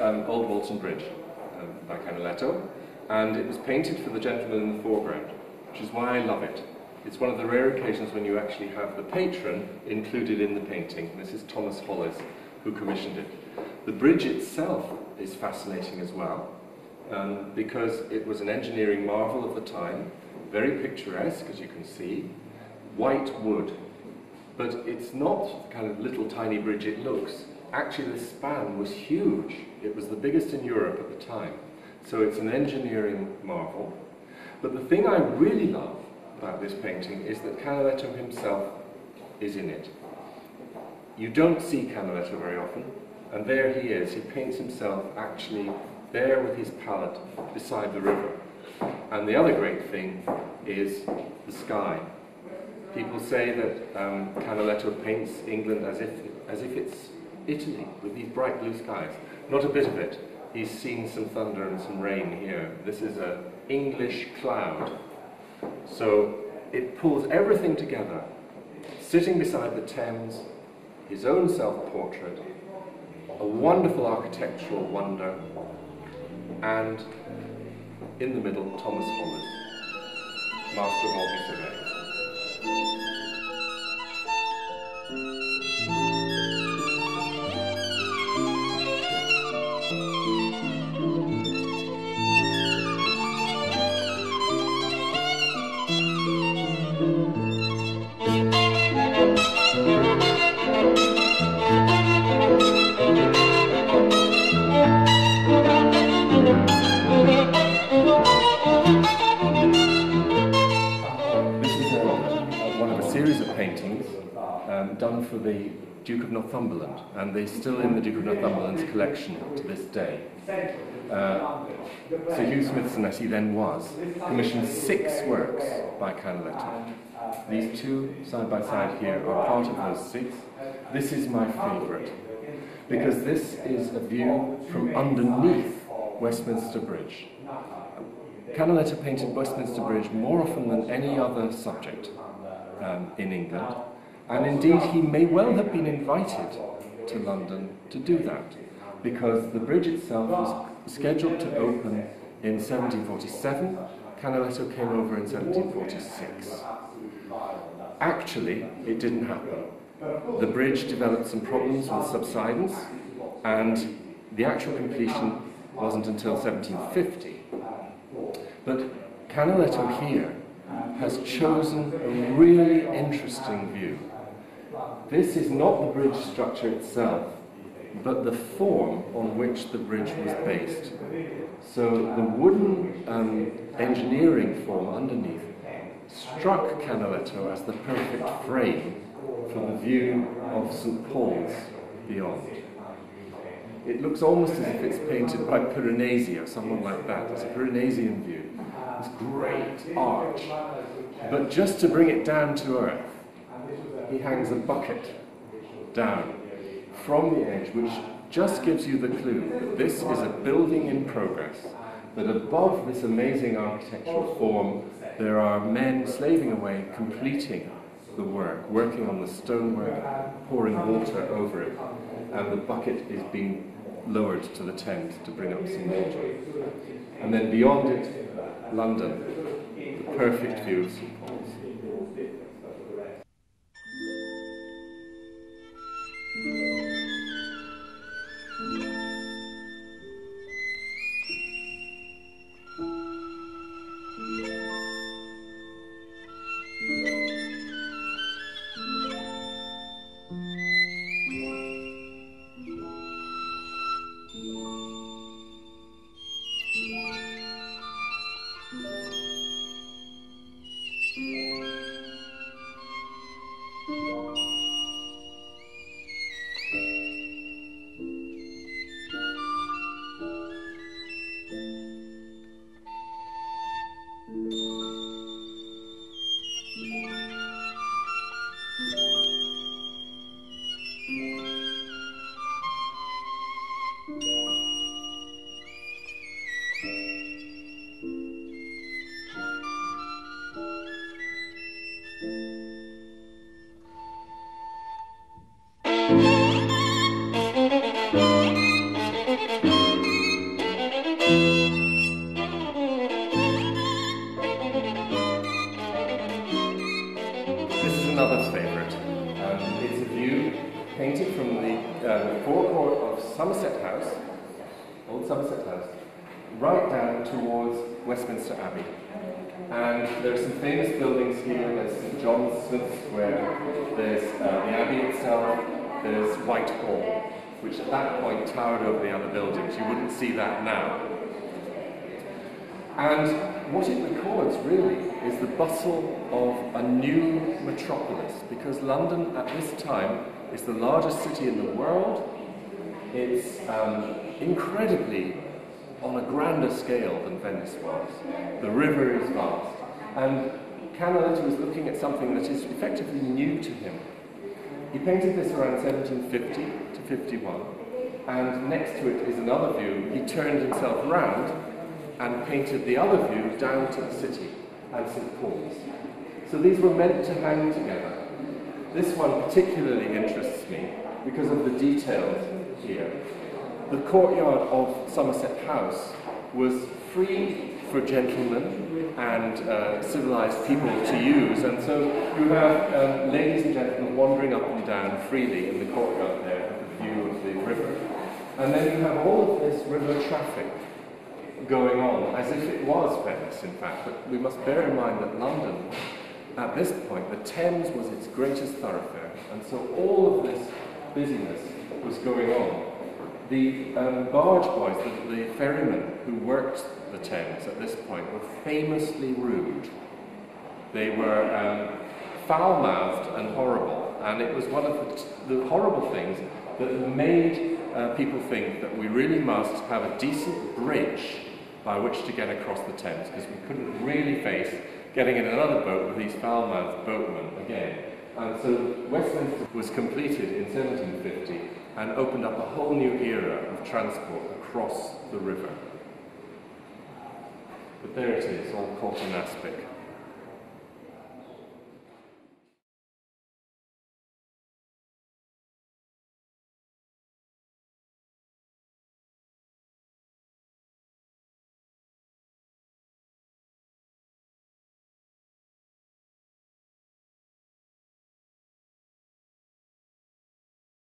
um, Old Walton Bridge um, by Canaletto, and it was painted for the gentleman in the foreground, which is why I love it. It's one of the rare occasions when you actually have the patron included in the painting. This is Thomas Hollis, who commissioned it. The bridge itself is fascinating as well, um, because it was an engineering marvel of the time, very picturesque, as you can see, white wood. But it's not the kind of little tiny bridge it looks. Actually, the span was huge. It was the biggest in Europe at the time. So it's an engineering marvel. But the thing I really love about this painting is that Canaletto himself is in it. You don't see Canaletto very often, and there he is. He paints himself actually there with his palette beside the river. And the other great thing is the sky. People say that um, Canaletto paints England as if, as if it's Italy, with these bright blue skies. Not a bit of it. He's seen some thunder and some rain here. This is an English cloud. So it pulls everything together. Sitting beside the Thames, his own self-portrait, a wonderful architectural wonder, and in the middle, Thomas Hollis, master of all his surveys. Done for the Duke of Northumberland, and they're still in the Duke of Northumberland's collection to this day. Uh, Sir Hugh Smithson, as he then was, commissioned six works by Canaletto. These two, side by side here, are part of those six. This is my favourite, because this is a view from underneath Westminster Bridge. Canaletto painted Westminster Bridge more often than any other subject um, in England. And indeed, he may well have been invited to London to do that, because the bridge itself was scheduled to open in 1747. Canaletto came over in 1746. Actually, it didn't happen. The bridge developed some problems with subsidence, and the actual completion wasn't until 1750. But Canaletto here has chosen a really interesting view this is not the bridge structure itself, but the form on which the bridge was based. So the wooden um, engineering form underneath struck Canaletto as the perfect frame for the view of St. Paul's beyond. It looks almost as if it's painted by Piranesi or someone like that. It's a Piranesian view. This great arch. But just to bring it down to earth, he hangs a bucket down from the edge, which just gives you the clue that this is a building in progress, that above this amazing architectural form, there are men slaving away, completing the work, working on the stonework, pouring water over it, and the bucket is being lowered to the Thames to bring up some water. And then beyond it, London, the perfect view of St. Paul's. Another favourite. Um, it's a view painted from the um, forecourt of Somerset House, Old Somerset House, right down towards Westminster Abbey. And there are some famous buildings here. There's St John's Smith Square, there's uh, the Abbey itself, there's Whitehall, which at that point towered over the other buildings. You wouldn't see that now. And what it records really is the bustle of a new metropolis, because London at this time is the largest city in the world. It's um, incredibly on a grander scale than Venice was. The river is vast. And Canaletto is looking at something that is effectively new to him. He painted this around 1750 to 51, and next to it is another view. He turned himself round and painted the other view down to the city and St. Paul's. So these were meant to hang together. This one particularly interests me because of the details here. The courtyard of Somerset House was free for gentlemen and uh, civilized people to use, and so you have um, ladies and gentlemen wandering up and down freely in the courtyard there with the view of the river. And then you have all of this river traffic going on, as if it was Venice, in fact. But we must bear in mind that London, at this point, the Thames was its greatest thoroughfare, and so all of this busyness was going on. The um, barge boys, the, the ferrymen who worked the Thames at this point, were famously rude. They were um, foul-mouthed and horrible, and it was one of the, the horrible things that made uh, people think that we really must have a decent bridge by which to get across the Thames because we couldn't really face getting in another boat with these foul-mouthed boatmen again. And so Westminster was completed in 1750 and opened up a whole new era of transport across the river. But there it is, all caught in aspic.